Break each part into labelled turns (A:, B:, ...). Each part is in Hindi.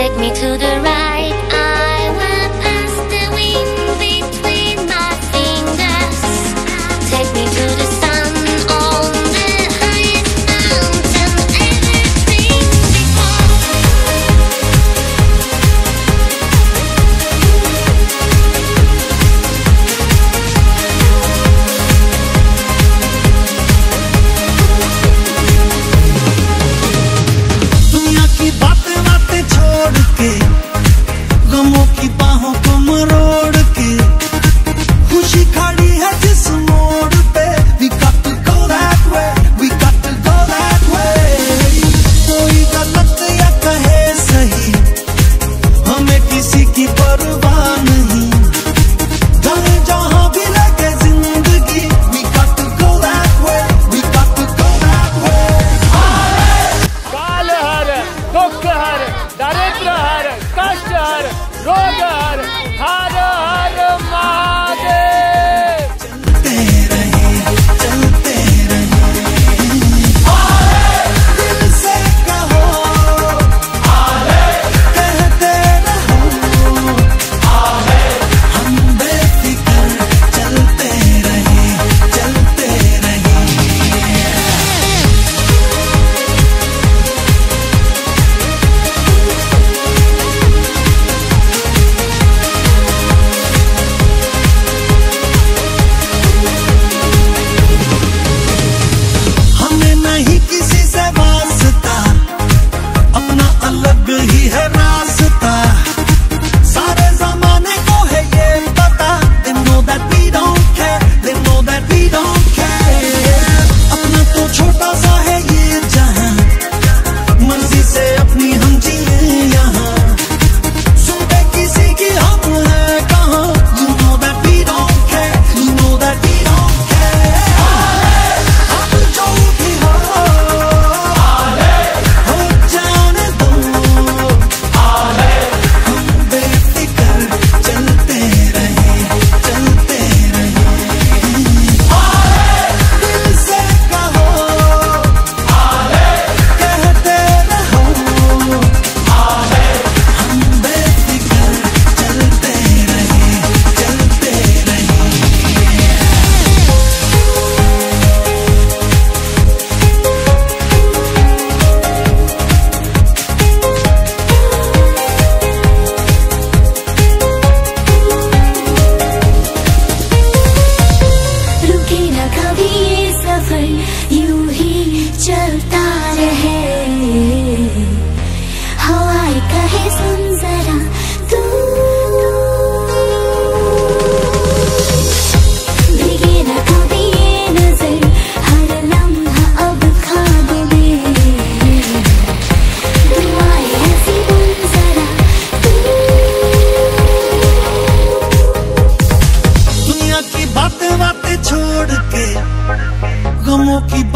A: Take me to the right.
B: किसी की परवाह नहीं।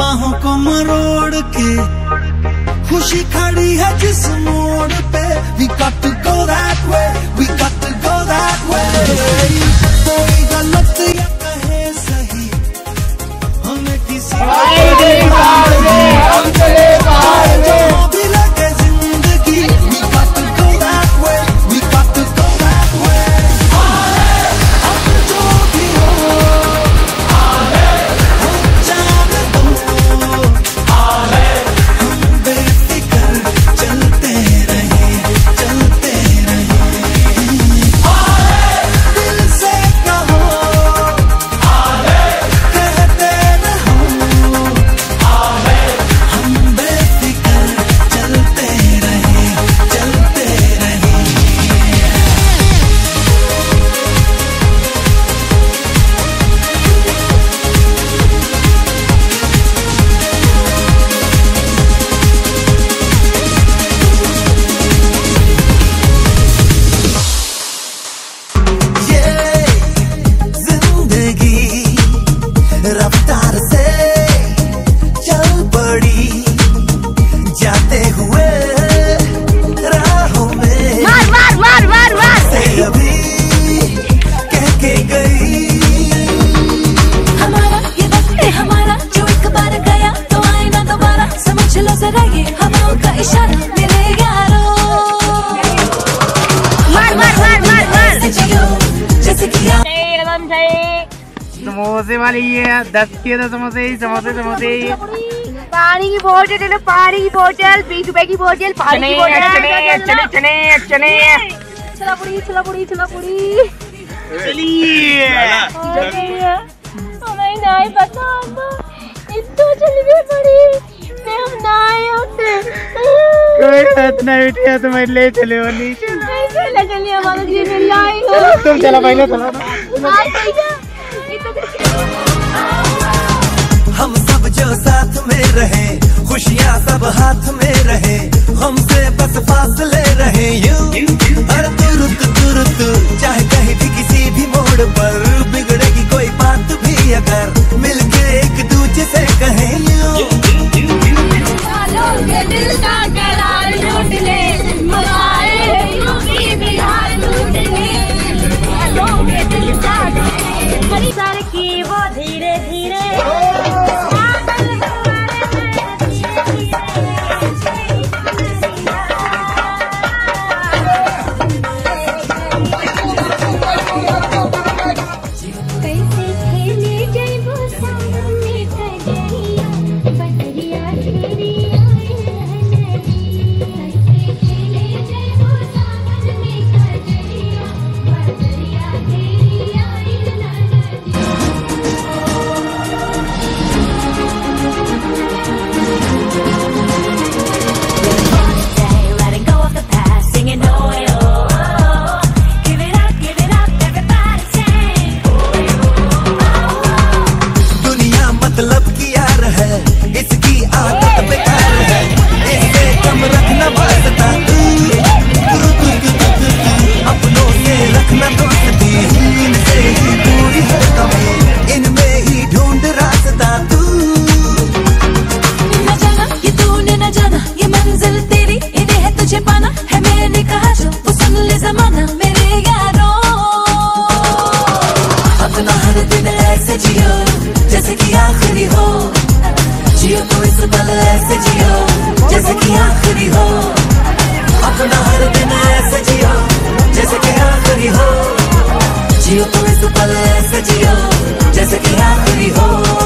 B: बाहों को मरोड़ के खुशी खड़ी है जिस मोड़ पे We got to go that way, we got to go that way
C: समोसे
D: वाली ये दस के दस समोसे ही समोसे समोसे ही।
C: पानी की बोतल पानी की बोतल बीस रुपए की बोतल पानी की बोतल
D: चने चने चने चने
C: चला पुड़ी चला पुड़ी चला पुड़ी
D: चलिए।
C: हमें नहीं पता इतना चल गई पड़ी। मैं हम ना आए होते
D: कोई बात नहीं बिटिया तुम ले चले हो नीचे।
C: लग लिया हमारा जी ने लाई
D: तुम चलो पहले चलो।
B: साथ में रहे, खुशियाँ सब हाथ में रहे, हमसे बस फासले रहे, यू। हर तुरुत जैसे कि आखिरी हो, जियो तो इस पल ऐसे जियो, जैसे कि आखिरी हो। अपना हर दिन ऐसे जियो, जैसे कि आखिरी हो। जियो तो इस पल ऐसे जियो, जैसे कि आखिरी हो।